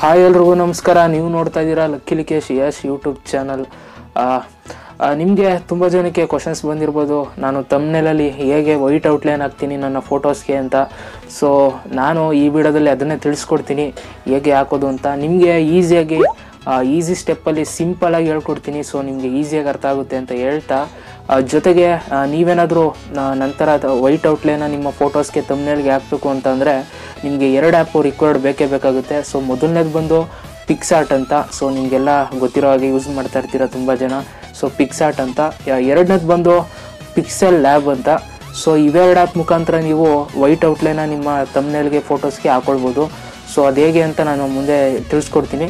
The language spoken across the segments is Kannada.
ಹಾಯ್ ಎಲ್ರಿಗೂ ನಮಸ್ಕಾರ. ನೀವು ನೋಡ್ತಾ ಇದ್ದೀರಾ lucky Likesh Yash YouTube channel ನಿಮಗೆ ತುಂಬ ಜನಕ್ಕೆ ಕ್ವಶನ್ಸ್ ಬಂದಿರ್ಬೋದು. ನಾನು ತಮ್ನೆಲಲ್ಲಿ ಹೇಗೆ ವೈಟ್ ಔಟ್ಲೈನ್ ಹಾಕ್ತೀನಿ, ನನ್ನ ಫೋಟೋಸ್ಗೆ ಅಂತ. ಸೊ ನಾನು ಈ ವಿಡಿಯೋದಲ್ಲಿ ಅದನ್ನೇ ತಿಳಿಸ್ಕೊಡ್ತೀನಿ. ಹೇಗೆ ಹಾಕೋದು ಅಂತ. ನಿಮಗೆ ಈಸಿಯಾಗಿ ಈಸಿ ಸ್ಟೆಪ್ಪಲ್ಲಿ ಸಿಂಪಲಾಗಿ ಹೇಳ್ಕೊಡ್ತೀನಿ. ಸೊ ನಿಮಗೆ ಈಸಿಯಾಗಿ ಅರ್ಥ ಆಗುತ್ತೆ ಅಂತ ಹೇಳ್ತಾ ಜೊತೆಗೆ ನೀವೇನಾದರೂ ನಂತರ ವೈಟ್ ಔಟ್ಲೈನ ನಿಮ್ಮ ಫೋಟೋಸ್ಗೆ ತಮ್ನೇಲ್ಗೆ ಹಾಕಬೇಕು ಅಂತಂದರೆ, ನಿಮಗೆ ಎರಡು ಆ್ಯಪು ರಿಕ್ವೈರ್ಡ್ ಬೇಕೇ ಬೇಕಾಗುತ್ತೆ. ಸೊ ಮೊದಲನೇದು ಬಂದು ಪಿಕ್ಸಾರ್ಟ್ ಅಂತ. ಸೊ ನಿಮಗೆಲ್ಲ ಗೊತ್ತಿರೋ ಹಾಗೆ ಯೂಸ್ ಮಾಡ್ತಾ ಇರ್ತೀರ ತುಂಬ ಜನ. ಸೊ ಪಿಕ್ಸಾರ್ಟ್ ಅಂತ. ಎರಡನೇದು ಬಂದು ಪಿಕ್ಸೆಲ್ ಲ್ಯಾಬ್ ಅಂತ. ಸೊ ಇವೆರಡು ಆ್ಯಪ್ ಮುಖಾಂತರ ನೀವು ವೈಟ್ ಔಟ್ಲೈನ ನಿಮ್ಮ ತಮ್ನೇಲ್ಗೆ ಫೋಟೋಸ್ಗೆ ಹಾಕೊಳ್ಬೋದು. ಸೊ ಅದು ಹೇಗೆ ಅಂತ ನಾನು ಮುಂದೆ ತಿಳಿಸ್ಕೊಡ್ತೀನಿ.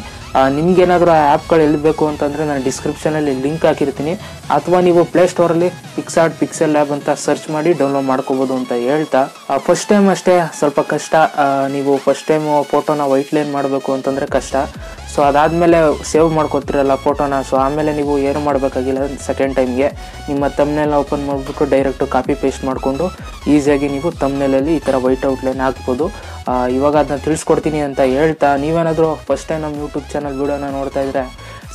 ನಿಮ್ಗೇನಾದರೂ ಆ ಆ್ಯಪ್ಗಳು ಎಲ್ಲಿ ಬೇಕು ಅಂತಂದರೆ ನಾನು ಡಿಸ್ಕ್ರಿಪ್ಷನಲ್ಲಿ ಲಿಂಕ್ ಹಾಕಿರ್ತೀನಿ. ಅಥವಾ ನೀವು ಪ್ಲೇಸ್ಟೋರಲ್ಲಿ ಪಿಕ್ಸಾರ್ಟ್ ಪಿಕ್ಸೆಲ್ ಲ್ಯಾಬ್ ಅಂತ ಸರ್ಚ್ ಮಾಡಿ ಡೌನ್ಲೋಡ್ ಮಾಡ್ಕೋಬೋದು ಅಂತ ಹೇಳ್ತಾ. ಫಸ್ಟ್ ಟೈಮ್ ಅಷ್ಟೇ ಸ್ವಲ್ಪ ಕಷ್ಟ. ನೀವು ಫಸ್ಟ್ ಟೈಮು ಫೋಟೋನ ವೈಟ್ ಲೈನ್ ಮಾಡಬೇಕು ಅಂತಂದರೆ ಕಷ್ಟ. ಸೊ ಅದಾದಮೇಲೆ ಸೇವ್ ಮಾಡ್ಕೊತಿರಲ್ಲ ಫೋಟೋನ. ಸೊ ಆಮೇಲೆ ನೀವು ಏನು ಮಾಡಬೇಕಾಗಿಲ್ಲ ಸೆಕೆಂಡ್ ಟೈಮ್ಗೆ ನಿಮ್ಮ ತಮ್ನೆಲ್ಲ ಓಪನ್ ಮಾಡಿಬಿಟ್ಟು ಡೈರೆಕ್ಟು ಕಾಪಿ ಪೇಸ್ಟ್ ಮಾಡಿಕೊಂಡು ಈಸಿಯಾಗಿ ನೀವು ತಮ್ನೆಲಲ್ಲಿ ಈ ಥರ ವೈಟ್ ಔಟ್ಲೈನ್ ಹಾಕ್ಬೋದು. ಆ, ಇವಾಗ ಅದನ್ನ ತಿಳಿಸ್ಕೊಡ್ತೀನಿ ಅಂತ ಹೇಳ್ತಾ, ನೀವೇನಾದರೂ ಫಸ್ಟ್ ಟೈಮ್ ನಮ್ಮ ಯೂಟ್ಯೂಬ್ ಚಾನಲ್ ವೀಡಿಯೋನ ನೋಡ್ತಾ ಇದ್ರೆ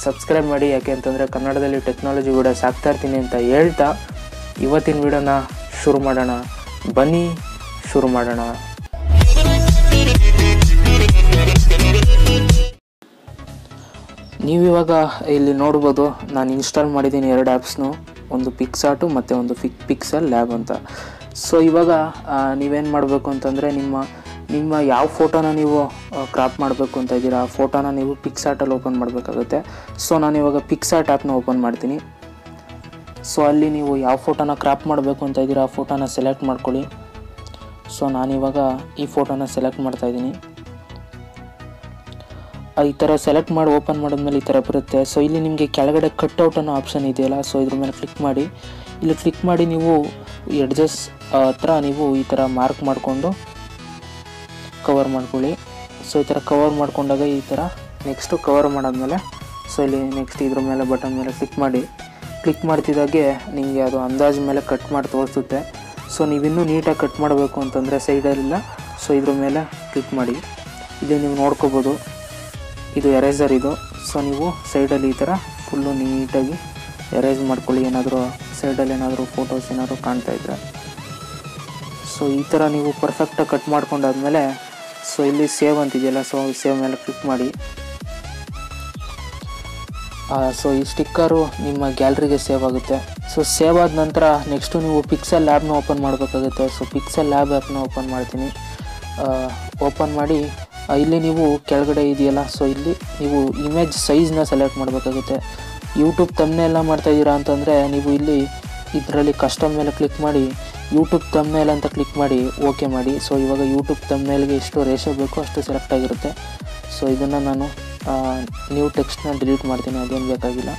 ಸಬ್ಸ್ಕ್ರೈಬ್ ಮಾಡಿ, ಯಾಕೆ ಅಂತಂದರೆ ಕನ್ನಡದಲ್ಲಿ ಟೆಕ್ನಾಲಜಿ ವೀಡಿಯೋಸ್ ಹಾಕ್ತಾ ಇರ್ತೀನಿ ಅಂತ ಹೇಳ್ತಾ, ಇವತ್ತಿನ ವೀಡಿಯೋನ ಶುರು ಮಾಡೋಣ. ಬನ್ನಿ, ಶುರು ಮಾಡೋಣ. ನೀವಿವಾಗ ಇಲ್ಲಿ ನೋಡ್ಬೋದು, ನಾನು ಇನ್ಸ್ಟಾಲ್ ಮಾಡಿದ್ದೀನಿ ಎರಡು ಆ್ಯಪ್ಸ್ನು ಒಂದು ಪಿಕ್ಸಾಟು ಮತ್ತು ಒಂದು ಫಿಕ್ ಪಿಕ್ಸಲ್ ಲ್ಯಾಬ್ ಅಂತ. ಸೊ ಇವಾಗ ನೀವೇನು ಮಾಡಬೇಕು ಅಂತಂದರೆ ನಿಮ್ಮ ನಿಮ್ಮ ಯಾವ ಫೋಟೋನ ನೀವು ಕ್ರಾಪ್ ಮಾಡಬೇಕು ಅಂತ ಇದ್ದೀರಾ ಆ ಫೋಟೋನ ನೀವು ಪಿಕ್ಸಾರ್ಟಲ್ಲಿ ಓಪನ್ ಮಾಡಬೇಕಾಗುತ್ತೆ. ಸೊ ನಾನು ಇವಾಗ ಪಿಕ್ಸಾಟ್ ಆ್ಯಪ್ನ ಓಪನ್ ಮಾಡ್ತೀನಿ. ಸೊ ಅಲ್ಲಿ ನೀವು ಯಾವ ಫೋಟೋನ ಕ್ರಾಪ್ ಮಾಡಬೇಕು ಅಂತ ಇದ್ದೀರಾ ಆ ಫೋಟೋನ ಸೆಲೆಕ್ಟ್ ಮಾಡ್ಕೊಳ್ಳಿ. ಸೊ ನಾನಿವಾಗ ಈ ಫೋಟೋನ ಸೆಲೆಕ್ಟ್ ಮಾಡ್ತಾ ಇದ್ದೀನಿ. ಆ, ಈ ಥರ ಸೆಲೆಕ್ಟ್ ಮಾಡಿ ಓಪನ್ ಮಾಡಿದ್ಮೇಲೆ ಈ ಥರ ಬರುತ್ತೆ. ಸೊ ಇಲ್ಲಿ ನಿಮಗೆ ಕೆಳಗಡೆ ಕಟ್ಔಟ್ ಅನ್ನೋ ಆಪ್ಷನ್ ಇದೆಯಲ್ಲ ಸೊ ಇದ್ರ ಮೇಲೆ ಕ್ಲಿಕ್ ಮಾಡಿ. ಇಲ್ಲಿ ಕ್ಲಿಕ್ ಮಾಡಿ ನೀವು ಎಡ್ಜಸ್ ಹತ್ರ ನೀವು ಈ ಥರ ಮಾರ್ಕ್ ಮಾಡಿಕೊಂಡು ಕವರ್ ಮಾಡ್ಕೊಳ್ಳಿ. ಸೊ ಈ ಥರ ಕವರ್ ಮಾಡ್ಕೊಂಡಾಗ ಈ ಥರ ನೆಕ್ಸ್ಟು ಕವರ್ ಮಾಡಾದ್ಮೇಲೆ ಸೊ ಇಲ್ಲಿ ನೆಕ್ಸ್ಟ್ ಇದ್ರ ಮೇಲೆ ಬಟನ್ ಮೇಲೆ ಕ್ಲಿಕ್ ಮಾಡಿ. ಕ್ಲಿಕ್ ಮಾಡ್ತಿದ್ದಾಗೆ ನಿಮಗೆ ಅದು ಅಂದಾಜು ಮೇಲೆ ಕಟ್ ಮಾಡಿ ತೋರಿಸುತ್ತೆ. ಸೊ ನೀವಿನ್ನೂ ನೀಟಾಗಿ ಕಟ್ ಮಾಡಬೇಕು ಅಂತಂದರೆ ಸೈಡಲ್ಲಿಲ್ಲ ಸೊ ಇದ್ರ ಮೇಲೆ ಕ್ಲಿಕ್ ಮಾಡಿ. ಇದು ನೀವು ನೋಡ್ಕೋಬೋದು. ಇದು ಎರೇಸರ್ ಇದು. ಸೊ ನೀವು ಸೈಡಲ್ಲಿ ಈ ಥರ ಫುಲ್ಲು ನೀಟಾಗಿ ಎರೇಸ್ ಮಾಡ್ಕೊಳ್ಳಿ. ಏನಾದರೂ ಸೈಡಲ್ಲಿ ಏನಾದರೂ ಫೋಟೋಸ್ ಏನಾದರೂ ಕಾಣ್ತಾ ಸೊ ಈ ಥರ ನೀವು ಪರ್ಫೆಕ್ಟಾಗಿ ಕಟ್ ಮಾಡ್ಕೊಂಡಾದ್ಮೇಲೆ ಸೊ ಇಲ್ಲಿ ಸೇವ್ ಅಂತಿದೆಯಲ್ಲ ಸೊ ಸೇವ್ ಮೇಲೆ ಕ್ಲಿಕ್ ಮಾಡಿ. ಸೊ ಈ ಸ್ಟಿಕ್ಕರು ನಿಮ್ಮ ಗ್ಯಾಲ್ರಿಗೆ ಸೇವ್ ಆಗುತ್ತೆ. ಸೊ ಸೇವ್ ಆದ ನಂತರ ನೆಕ್ಸ್ಟು ನೀವು ಪಿಕ್ಸೆಲ್ ಲ್ಯಾಬ್ನ ಓಪನ್ ಮಾಡಬೇಕಾಗುತ್ತೆ. ಸೊ ಪಿಕ್ಸೆಲ್ ಲ್ಯಾಬ್ ಆ್ಯಪ್ನ ಓಪನ್ ಮಾಡ್ತೀನಿ. ಓಪನ್ ಮಾಡಿ ಇಲ್ಲಿ ನೀವು ಕೆಳಗಡೆ ಇದೆಯಲ್ಲ ಸೊ ಇಲ್ಲಿ ನೀವು ಇಮೇಜ್ ಸೈಜ್ನ ಸೆಲೆಕ್ಟ್ ಮಾಡಬೇಕಾಗುತ್ತೆ. ಯೂಟ್ಯೂಬ್ ತಮ್ಮನೆ ಎಲ್ಲ ಮಾಡ್ತಾಯಿದ್ದೀರಾ ಅಂತಂದರೆ, ನೀವು ಇಲ್ಲಿ ಇದರಲ್ಲಿ ಕಸ್ಟಮ್ ಮೇಲೆ ಕ್ಲಿಕ್ ಮಾಡಿ ಯೂಟ್ಯೂಬ್ ತಮ್ಮೇಲ್ ಅಂತ ಕ್ಲಿಕ್ ಮಾಡಿ ಓಕೆ ಮಾಡಿ. ಸೊ ಇವಾಗ ಯೂಟ್ಯೂಬ್ ತಮ್ಮೇಲ್ಗೆ ಎಷ್ಟು ರೇಷೋ ಬೇಕೋ ಅಷ್ಟು ಸೆಲೆಕ್ಟ್ ಆಗಿರುತ್ತೆ. ಸೊ ಇದನ್ನು ನಾನು ನ್ಯೂ ಟೆಕ್ಸ್ಟ್ನ ಡಿಲೀಟ್ ಮಾಡ್ತೀನಿ, ಅದೇನು ಬೇಕಾಗಿಲ್ಲ.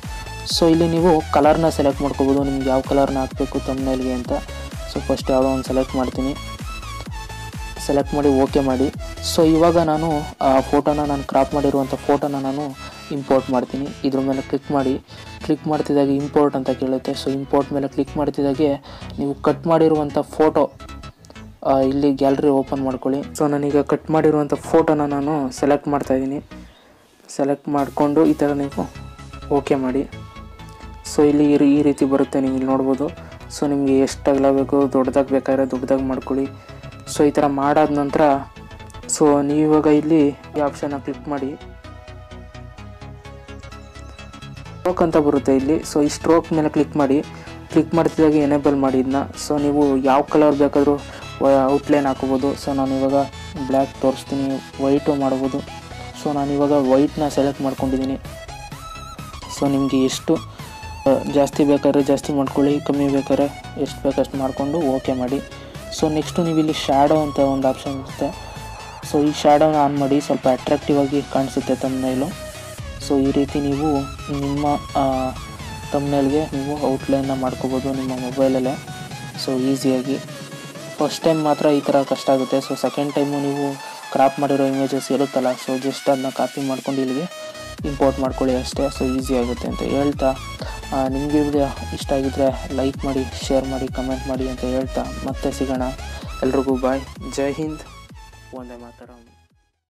ಸೊ ಇಲ್ಲಿ ನೀವು ಕಲರ್ನ ಸೆಲೆಕ್ಟ್ ಮಾಡ್ಕೋಬೋದು. ನಿಮ್ಗೆ ಯಾವ ಕಲರ್ನ ಹಾಕಬೇಕು ತಮ್ಮೇಲ್ಗೆ ಅಂತ. ಸೊ ಫಸ್ಟ್ ಯಾವುದೋ ಒಂದು ಸೆಲೆಕ್ಟ್ ಮಾಡ್ತೀನಿ. ಸೆಲೆಕ್ಟ್ ಮಾಡಿ ಓಕೆ ಮಾಡಿ. ಸೊ ಇವಾಗ ನಾನು, ಆ ಫೋಟೋನ ನಾನು ಕ್ರಾಪ್ ಮಾಡಿರುವಂಥ ಫೋಟೋನ ನಾನು ಇಂಪೋರ್ಟ್ ಮಾಡ್ತೀನಿ. ಇದ್ರ ಮೇಲೆ ಕ್ಲಿಕ್ ಮಾಡಿ. ಕ್ಲಿಕ್ ಮಾಡ್ತಿದ್ದಾಗ ಇಂಪೋರ್ಟ್ ಅಂತ ಕೇಳುತ್ತೆ. ಸೊ ಇಂಪೋರ್ಟ್ ಮೇಲೆ ಕ್ಲಿಕ್ ಮಾಡ್ತಿದ್ದಾಗೆ ನೀವು ಕಟ್ ಮಾಡಿರುವಂಥ ಫೋಟೋ ಇಲ್ಲಿ ಗ್ಯಾಲರಿ ಓಪನ್ ಮಾಡ್ಕೊಳ್ಳಿ. ಸೊ ನಾನೀಗ ಕಟ್ ಮಾಡಿರುವಂಥ ಫೋಟೋನ ನಾನು ಸೆಲೆಕ್ಟ್ ಮಾಡ್ತಾ ಇದ್ದೀನಿ. ಸೆಲೆಕ್ಟ್ ಮಾಡಿಕೊಂಡು ಈ ಥರ ನೀವು ಓಕೆ ಮಾಡಿ. ಸೊ ಇಲ್ಲಿ ಈ ರೀತಿ ಬರುತ್ತೆ. ನೀವು ಇಲ್ಲಿ ನೋಡ್ಬೋದು. ಸೊ ನಿಮಗೆ ಎಷ್ಟು ಅಗಲ ಬೇಕು ದೊಡ್ಡದಾಗಿ ಬೇಕಾದ್ರೆ ದೊಡ್ಡದಾಗಿ ಮಾಡ್ಕೊಳ್ಳಿ. ಸೊ ಈ ಥರ ಮಾಡಾದ ನಂತರ ಸೊ ನೀವಿವಾಗ ಇಲ್ಲಿ ಈ ಆಪ್ಷನ್ನ ಕ್ಲಿಕ್ ಮಾಡಿ. ಸ್ಟ್ರೋಕ್ ಅಂತ ಬರುತ್ತೆ ಇಲ್ಲಿ. ಸೊ ಈ ಸ್ಟ್ರೋಕ್ ಮೇಲೆ ಕ್ಲಿಕ್ ಮಾಡಿ. ಕ್ಲಿಕ್ ಮಾಡ್ತಿದ್ದಾಗ ಎನೇಬಲ್ ಮಾಡಿ ಇದನ್ನ ಸೊ ನೀವು ಯಾವ ಕಲರ್ ಬೇಕಾದರೂ ಔಟ್ಲೈನ್ ಹಾಕೋಬೋದು. ಸೊ ನಾನು ಇವಾಗ ಬ್ಲ್ಯಾಕ್ ತೋರಿಸ್ತೀನಿ. ವೈಟು ಮಾಡ್ಬೋದು. ಸೊ ನಾನು ಇವಾಗ ವೈಟ್ನ ಸೆಲೆಕ್ಟ್ ಮಾಡ್ಕೊಂಡಿದ್ದೀನಿ. ಸೊ ನಿಮಗೆ ಎಷ್ಟು ಜಾಸ್ತಿ ಬೇಕಾದ್ರೆ ಜಾಸ್ತಿ ಮಾಡ್ಕೊಳ್ಳಿ. ಕಮ್ಮಿ ಬೇಕಾದ್ರೆ ಎಷ್ಟು ಬೇಕಷ್ಟು ಮಾಡಿಕೊಂಡು ಓಕೆ ಮಾಡಿ. ಸೊ ನೆಕ್ಸ್ಟು ನೀವು ಇಲ್ಲಿ ಶ್ಯಾಡೋ ಅಂತ ಒಂದು ಆಪ್ಷನ್ ಇರುತ್ತೆ. ಸೊ ಈ ಶ್ಯಾಡೋನ ಆನ್ ಮಾಡಿ ಸ್ವಲ್ಪ ಅಟ್ರಾಕ್ಟಿವ್ ಆಗಿ ಕಾಣಿಸುತ್ತೆ ತಮ್ಮನೇಲು ಸೊ ಈ ರೀತಿ ನೀವು ನಿಮ್ಮ ತಮ್ಮನೇಲ್ಗೆ ನೀವು ಔಟ್ಲೈನ್ನ ಮಾಡ್ಕೋಬೋದು ನಿಮ್ಮ ಮೊಬೈಲಲ್ಲೇ ಸೊ ಈಸಿಯಾಗಿ ಫಸ್ಟ್ ಟೈಮ್ ಮಾತ್ರ ಈ ಥರ ಕಷ್ಟ ಆಗುತ್ತೆ. ಸೊ ಸೆಕೆಂಡ್ ಟೈಮು ನೀವು ಕ್ರಾಪ್ ಮಾಡಿರೋ ಇಮೇಜಸ್ ಇರುತ್ತಲ್ಲ ಸೊ ಜಸ್ಟ್ ಅದನ್ನ ಕಾಪಿ ಮಾಡ್ಕೊಂಡು ಇಲ್ಲಿಗೆ ಇಂಪೋರ್ಟ್ ಮಾಡ್ಕೊಳ್ಳಿ, ಅಷ್ಟೇ ಸೊ ಈಸಿ ಆಗುತ್ತೆ ಅಂತ ಹೇಳ್ತಾ ನಿಮಗೆ ವಿಡಿಯೋ ಇಷ್ಟ ಆಗಿದ್ರೆ ಲೈಕ್ ಮಾಡಿ ಶೇರ್ ಮಾಡಿ ಕಮೆಂಟ್ ಮಾಡಿ ಅಂತ ಹೇಳ್ತಾ, ಮತ್ತೆ ಸಿಗೋಣ. ಎಲ್ರಿಗೂ ಬಾಯ್ ಜೈ ಹಿಂದ್. ಒಂದೇ ಮಾತಾಡೋಣ